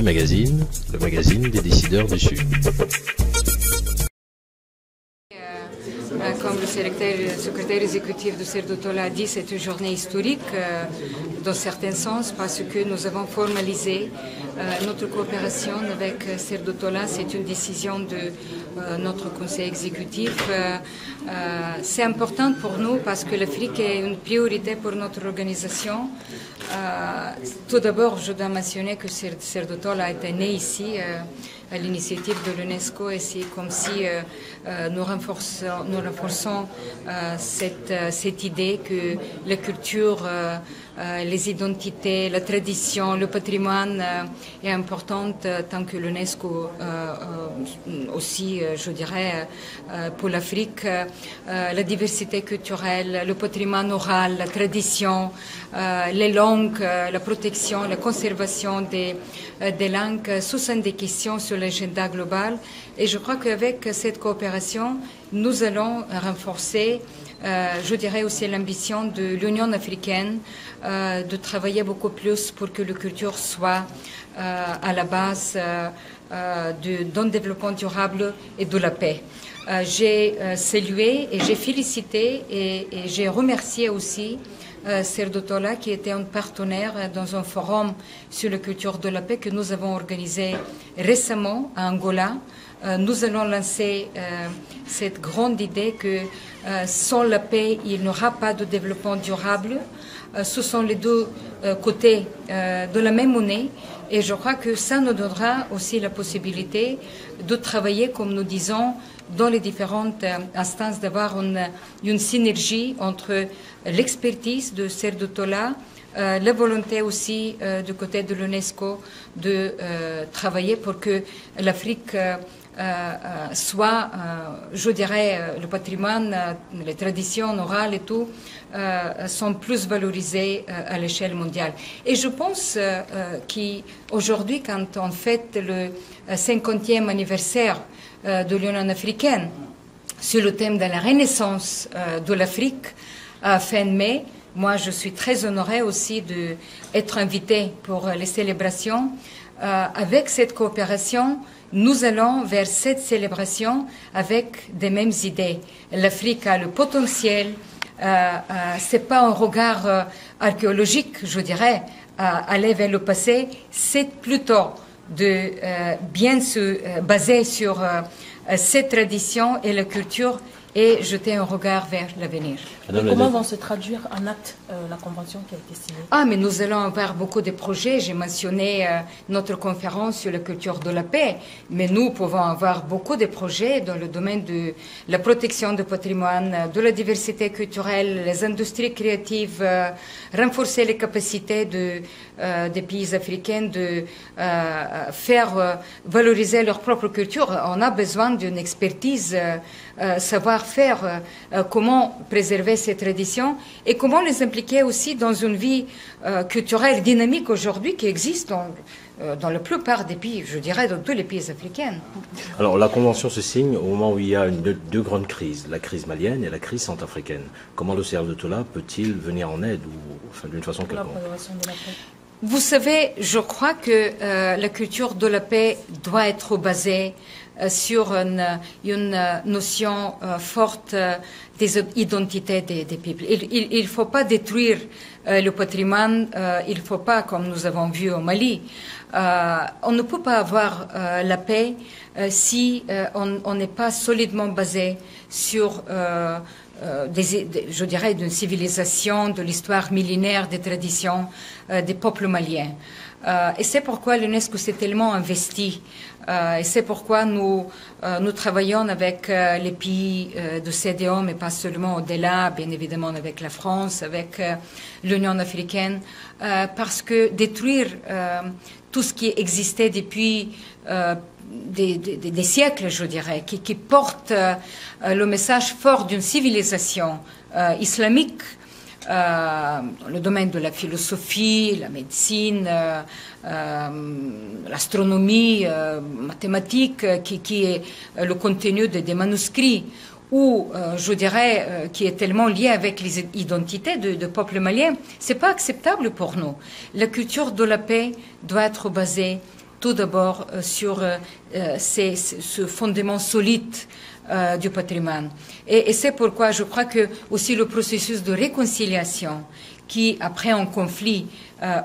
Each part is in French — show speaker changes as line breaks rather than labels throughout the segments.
e-magazine, le magazine des décideurs du Sud.
Le secrétaire, exécutif de Cerdotola a dit, c'est une journée historique euh, dans certains sens parce que nous avons formalisé euh, notre coopération avec Cerdotola. C'est une décision de euh, notre conseil exécutif. c'est important pour nous parce que l'Afrique est une priorité pour notre organisation. tout d'abord, je dois mentionner que Cerdotola a été né ici à l'initiative de l'UNESCO et c'est comme si euh, euh, nous renforçons, nous renforçons euh, cette, cette, idée que la culture, les identités, la tradition, le patrimoine est importante tant que l'UNESCO aussi, je dirais, pour l'Afrique, la diversité culturelle, le patrimoine oral, la tradition, les langues, la protection, la conservation des, des langues, ce sont des questions l'agenda global. Et je crois qu'avec cette coopération, nous allons renforcer, euh, je dirais aussi l'ambition de l'Union africaine euh, de travailler beaucoup plus pour que la culture soit euh, à la base d'un développement durable et de la paix. j'ai salué et j'ai félicité et, j'ai remercié aussi Serdotola, qui était un partenaire dans un forum sur la culture de la paix que nous avons organisé récemment à Angola. Euh, nous allons lancer euh, cette grande idée que sans la paix, il n'y aura pas de développement durable. ce sont les deux côtés de la même monnaie. Et je crois que ça nous donnera aussi la possibilité de travailler, comme nous disons, dans les différentes instances, d'avoir une, synergie entre l'expertise de Serre Tola, euh, la volonté aussi euh, du côté de l'UNESCO de euh, travailler pour que l'Afrique soit, je dirais, le patrimoine, les traditions orales et tout, sont plus valorisées à l'échelle mondiale. Et je pense qu'aujourd'hui, quand on fête le 50e anniversaire de l'Union africaine sur le thème de la renaissance de l'Afrique, fin mai. Moi, je suis très honorée aussi d'être invitée pour les célébrations. Euh, avec cette coopération, nous allons vers cette célébration avec des mêmes idées. L'Afrique a le potentiel. Euh, euh, c'est pas un regard euh, archéologique, je dirais, aller vers le passé. C'est plutôt de bien se baser sur cette tradition et la culture et jeter un regard vers l'avenir.
Comment vont se traduire en acte euh, la convention qui a été signée?
Ah, mais nous allons avoir beaucoup de projets. J'ai mentionné euh, notre conférence sur la culture de la paix, mais nous pouvons avoir beaucoup de projets dans le domaine de la protection du patrimoine, de la diversité culturelle, les industries créatives, euh, renforcer les capacités de, des pays africains de faire valoriser leur propre culture. On a besoin d'une expertise, savoir faire, euh, euh, comment préserver ces traditions et comment les impliquer aussi dans une vie euh, culturelle dynamique aujourd'hui qui existe dans, dans la plupart des pays, je dirais dans tous les pays africains.
Alors la convention se signe au moment où il y a deux, grandes crises, la crise malienne et la crise centrafricaine. Comment le CERF de Tola peut-il venir en aide ou enfin, d'une façon quelconque?
Vous savez, je crois que la culture de la paix doit être basée euh, sur une, une notion euh, forte euh, des identités des, des peuples. Il ne faut pas détruire le patrimoine, il ne faut pas, comme nous avons vu au Mali, on ne peut pas avoir la paix si on n'est pas solidement basé sur des, je dirais, d'une civilisation, de l'histoire millénaire des traditions des peuples maliens. et c'est pourquoi l'UNESCO s'est tellement investi euh, et c'est pourquoi nous, euh, nous travaillons avec euh, les pays de CDO, mais pas seulement au-delà, bien évidemment avec la France, avec l'Union africaine, parce que détruire tout ce qui existait depuis des, siècles, je dirais, qui, qui porte le message fort d'une civilisation islamique, euh, dans le domaine de la philosophie, la médecine, euh, euh, l'astronomie, mathématiques, qui, qui, est le contenu des manuscrits, ou je dirais qui est tellement lié avec les identités de, de peuple malien, c'est pas acceptable pour nous. La culture de la paix doit être basée tout d'abord sur ce fondement solide du patrimoine. Et, et c'est pourquoi je crois que aussi le processus de réconciliation, qui après un conflit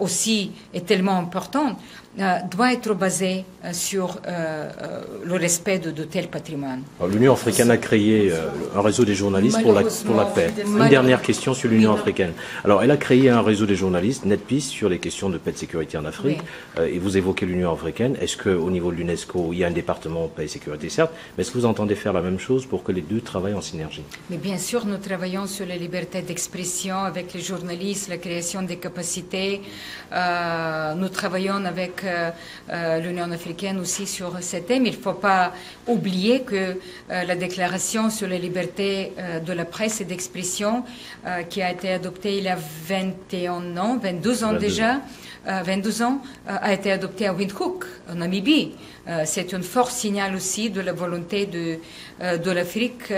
aussi est tellement important, euh, doit être basé euh, sur euh, le respect de, de tel patrimoine.
L'Union africaine a créé un réseau des journalistes pour la, pour la paix. Une dernière question sur l'Union africaine. Alors, elle a créé un réseau des journalistes, NetPeace, sur les questions de paix et de sécurité en Afrique. et vous évoquez l'Union africaine. Est-ce qu'au niveau de l'UNESCO, il y a un département paix et sécurité, certes, mais est-ce que vous entendez faire la même chose pour que les deux travaillent en synergie?
Mais bien sûr, nous travaillons sur la liberté d'expression avec les journalistes, la création des capacités. nous travaillons avec euh, euh, l'Union africaine aussi sur ce thème. Il ne faut pas oublier que euh, la déclaration sur la liberté de la presse et d'expression, qui a été adoptée il y a 21 ans, 22 ans déjà, 22 ans, a été adoptée à Windhoek, en Namibie. C'est un fort signal aussi de la volonté de, de l'Afrique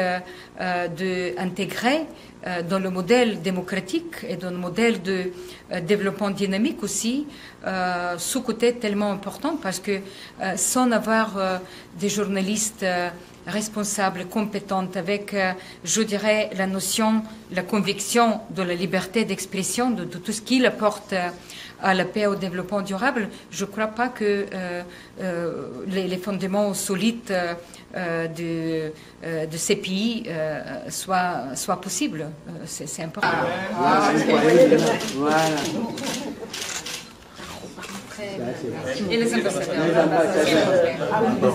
d'intégrer euh, dans le modèle démocratique et dans le modèle de euh, développement dynamique aussi, euh, sous-côté tellement important parce que sans avoir des journalistes responsables, compétents, avec, je dirais, la notion, la conviction de la liberté d'expression, de, tout ce qu'il apporte à la paix et au développement durable, je ne crois pas que les, fondements solides euh, de, euh, de, ces pays euh, soit, soit possible. C'est important. Ah, voilà. Et les ambassadeurs.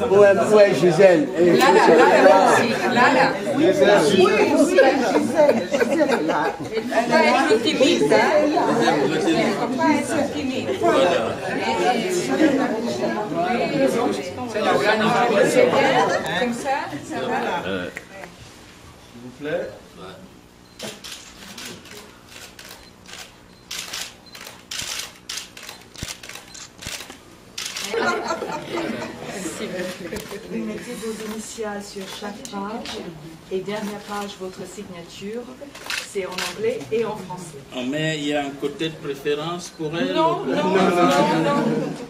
Oui, ouais, Gisèle.
Là, là, là, là, là, là. Oui,
oui, Gisèle.
Pas être timide, hein. Elle ne faut pas être
S'il vous plaît.
Vous mettez vos initiales sur chaque page et dernière page, votre signature. C'est en anglais et en français.
Oh, mais il y a un côté de préférence pour elle
Non, non, non, non.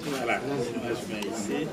Voilà, je mets ici.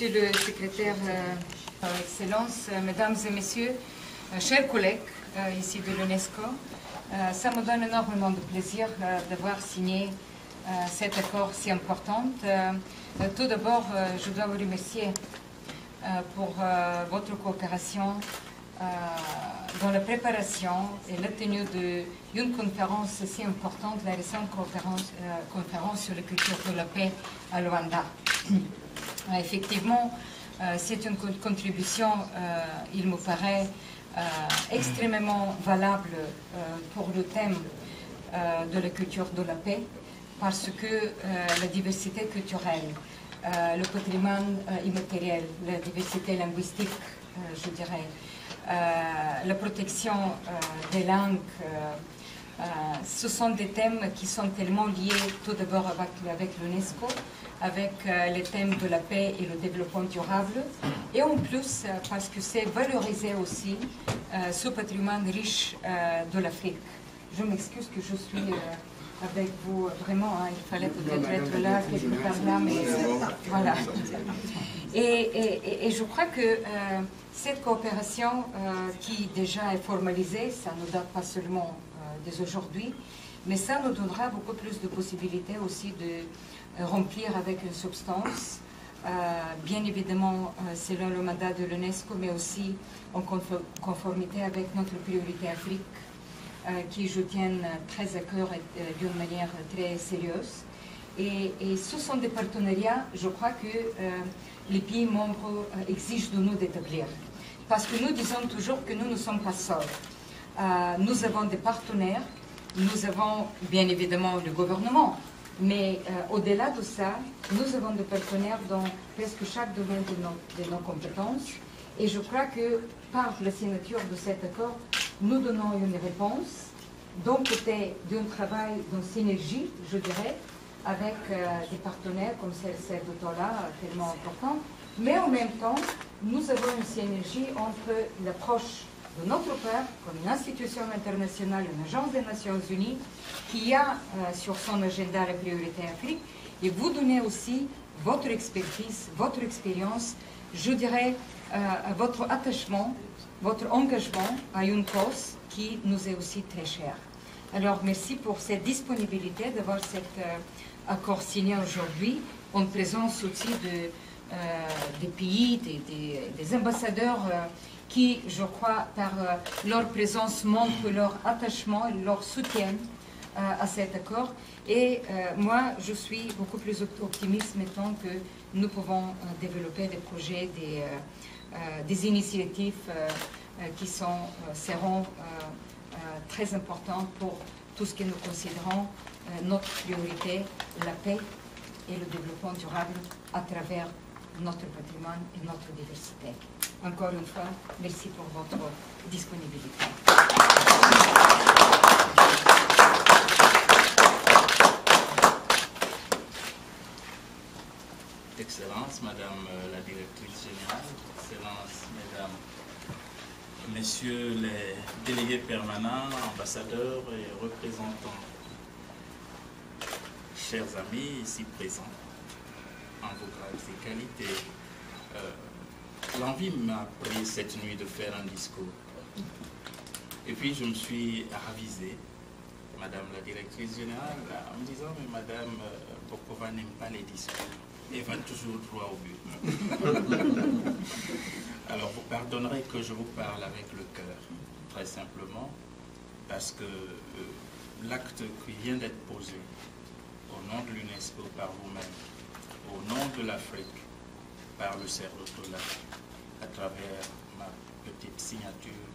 Monsieur le secrétaire, euh, Excellence, euh, mesdames et messieurs, euh, chers collègues ici de l'UNESCO, ça me donne énormément de plaisir d'avoir signé cet accord si important. Tout d'abord, je dois vous remercier pour votre coopération dans la préparation et la tenue d'une conférence si importante, la récente conférence, conférence sur la culture de la paix à Luanda. Effectivement, euh, c'est une co- contribution, euh, il me paraît, euh, extrêmement valable pour le thème de la culture de la paix, parce que la diversité culturelle, le patrimoine immatériel, la diversité linguistique, je dirais, la protection des langues, ce sont des thèmes qui sont tellement liés tout d'abord avec, avec l'UNESCO, avec euh, les thèmes de la paix et le développement durable, et en plus euh, parce que c'est valoriser aussi euh, ce patrimoine riche euh, de l'Afrique. Je m'excuse que je suis euh, avec vous vraiment, hein, il fallait peut-être être là, quelque part là, mais voilà. Et, et- et- et je crois que euh, cette coopération euh, qui déjà est formalisée, ça ne date pas seulement euh, aujourd'hui, mais ça nous donnera beaucoup plus de possibilités aussi de euh, remplir avec une substance, euh, bien évidemment euh, selon le mandat de l'UNESCO, mais aussi en confo- conformité avec notre priorité Afrique, qui je tiens très à cœur d'une manière très sérieuse. Et, ce sont des partenariats, je crois que les pays membres exigent de nous d'établir. Parce que nous disons toujours que nous ne sommes pas seuls. Euh, nous avons des partenaires, nous avons bien évidemment le gouvernement, mais euh, au-delà de ça, nous avons des partenaires dans presque chaque domaine de nos, compétences. Et je crois que par la signature de cet accord, nous donnons une réponse d'un côté d'un travail, d'une synergie, je dirais, avec euh, des partenaires comme celle celle de Tola, tellement important, mais en même temps, nous avons une synergie entre l'approche de notre part, comme une institution internationale, une agence des Nations Unies, qui a euh, sur son agenda la priorité Afrique, et vous donnez aussi votre expertise, votre expérience, je dirais, euh, votre attachement, votre engagement à une cause qui nous est aussi très chère. Alors, merci pour cette disponibilité d'avoir cet euh, accord signé aujourd'hui en présence aussi de, des pays, des, des- ambassadeurs qui, je crois, par euh, leur présence montrent leur attachement et leur soutien euh, à cet accord. Et euh, moi, je suis beaucoup plus opt- optimiste maintenant que nous pouvons développer des projets, des, initiatives qui sont, seront très importantes pour tout ce que nous considérons notre priorité, la paix et le développement durable à travers notre patrimoine et notre diversité. Encore une fois, merci pour votre disponibilité.
Excellence, Madame euh, la Directrice Générale, Excellence, Mesdames, Messieurs les délégués permanents, ambassadeurs et représentants, chers amis ici présents, et qualités, euh, l'envie m'a pris cette nuit de faire un discours. Et puis je me suis ravisé, Madame la Directrice Générale, en me disant, mais Madame euh, Bokova n'aime pas les discours et va toujours droit au but. Alors vous pardonnerez que je vous parle avec le cœur, très simplement, parce que euh, l'acte qui vient d'être posé au nom de l'UNESCO par vous-même, au nom de l'Afrique, par le cerveau à travers ma petite signature,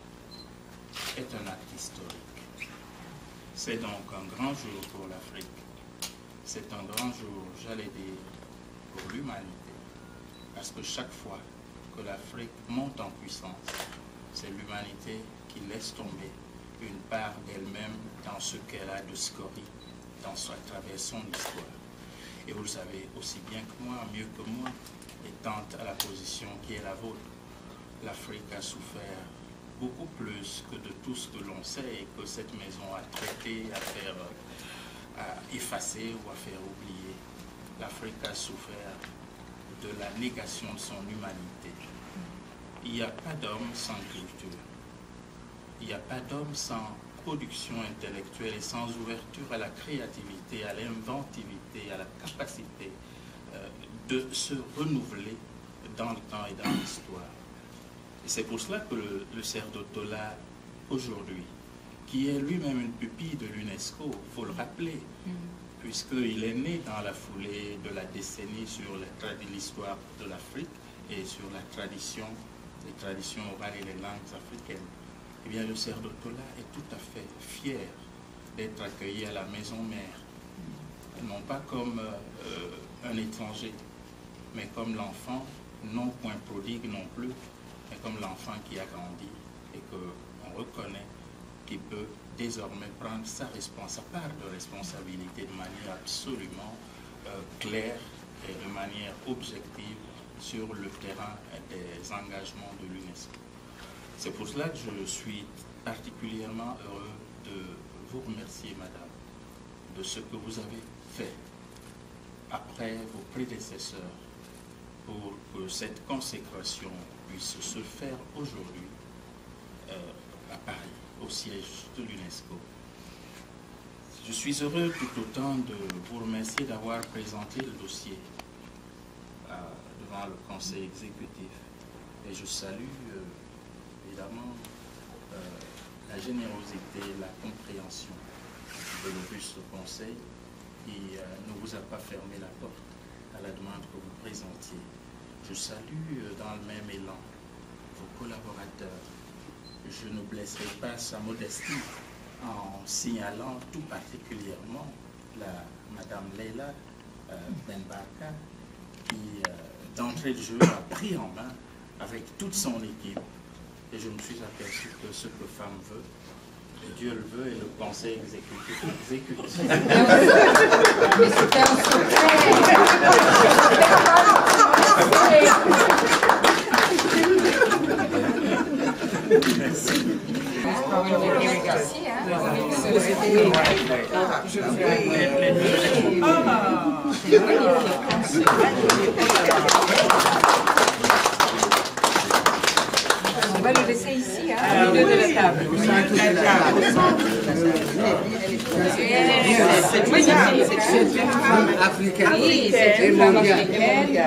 est un acte historique. C'est donc un grand jour pour l'Afrique. C'est un grand jour, j'allais dire, pour l'humanité. Parce que chaque fois que l'Afrique monte en puissance, c'est l'humanité qui laisse tomber une part d'elle-même dans ce qu'elle a de scorie dans son, à travers son histoire. Et vous le savez aussi bien que moi, mieux que moi, étant à la position qui est la vôtre, l'Afrique a souffert beaucoup plus que de tout ce que l'on sait et que cette maison a traité, à faire, effacer ou à faire oublier. L'Afrique a souffert de la négation de son humanité. Il n'y a pas d'homme sans culture. Il n'y a pas d'homme sans production intellectuelle et sans ouverture à la créativité, à l'inventivité, à la capacité euh, de se renouveler dans le temps et dans l'histoire. Et c'est pour cela que le, le Cerdotola, aujourd'hui, qui est lui-même une pupille de l'UNESCO, il faut le rappeler, puisqu'il est né dans la foulée de la décennie sur l'histoire de l'Afrique et sur la tradition, les traditions orales et les langues africaines. Eh bien, le Cerdotola est tout à fait fier d'être accueilli à la maison mère, non pas comme euh, un étranger, mais comme l'enfant, non point prodigue non plus, mais comme l'enfant qui a grandi et qu'on reconnaît qu'il peut désormais prendre sa, sa, part de responsabilité de manière absolument euh, claire et de manière objective sur le terrain des engagements de l'UNESCO. C'est pour cela que je suis particulièrement heureux de vous remercier, Madame, de ce que vous avez fait après vos prédécesseurs pour que cette consécration puisse se faire aujourd'hui euh, à Paris, au siège de l'UNESCO. Je suis heureux tout autant de vous remercier d'avoir présenté le dossier euh, devant le Conseil exécutif. Et je salue euh, évidemment euh, la générosité, la compréhension de l'Auguste Conseil qui euh, ne vous a pas fermé la porte à la demande que vous présentiez. Je salue euh, dans le même élan vos collaborateurs. Je ne blesserai pas sa modestie en signalant tout particulièrement la Madame Leila Benbaka qui, d'entrée de jeu, a pris en main avec toute son équipe et je me suis aperçu que ce que femme veut, Dieu le veut et le conseil exécutif exécute.
Mais c'était un secret. Merci. On va le laisser ici, hein, au milieu de la table. Oui,
C'est une femme africaine.
Oui, c'est une femme africaine.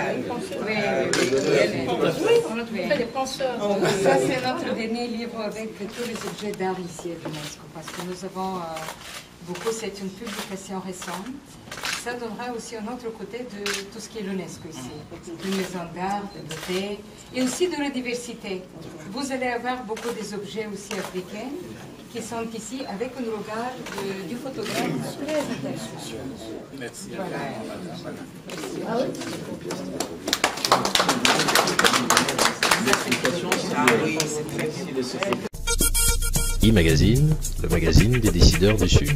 Ça, c'est notre dernier livre avec tous les objets d'art ici à l'UNESCO, parce que nous avons euh, beaucoup, c'est une publication récente. Ça donnera aussi un autre côté de tout ce qui est l'UNESCO ici. Une maison d'art, de beauté, et aussi de la diversité. Vous allez avoir beaucoup des objets aussi africains qui sont ici avec un regard de- du photographe très intéressant.
Merci.
e-magazine, le magazine des décideurs du Sud.